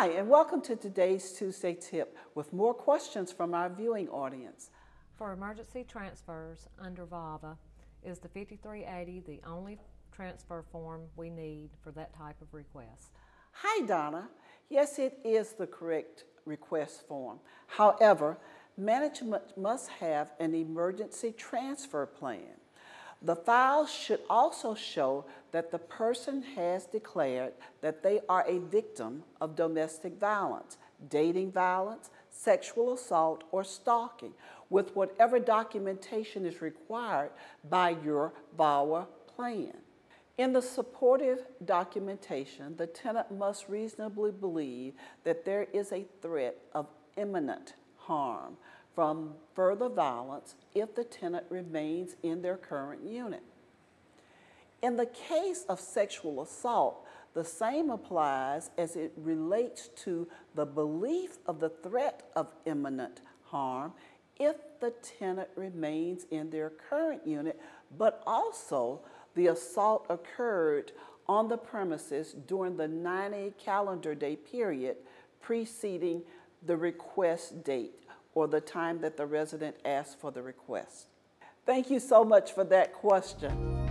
Hi, and welcome to today's Tuesday Tip with more questions from our viewing audience. For emergency transfers under VAWA, is the 5380 the only transfer form we need for that type of request? Hi, Donna. Yes, it is the correct request form. However, management must have an emergency transfer plan. The file should also show that the person has declared that they are a victim of domestic violence, dating violence, sexual assault, or stalking, with whatever documentation is required by your VAWA plan. In the supportive documentation, the tenant must reasonably believe that there is a threat of imminent harm from further violence if the tenant remains in their current unit. In the case of sexual assault, the same applies as it relates to the belief of the threat of imminent harm if the tenant remains in their current unit, but also the assault occurred on the premises during the 90 calendar day period preceding the request date or the time that the resident asked for the request. Thank you so much for that question.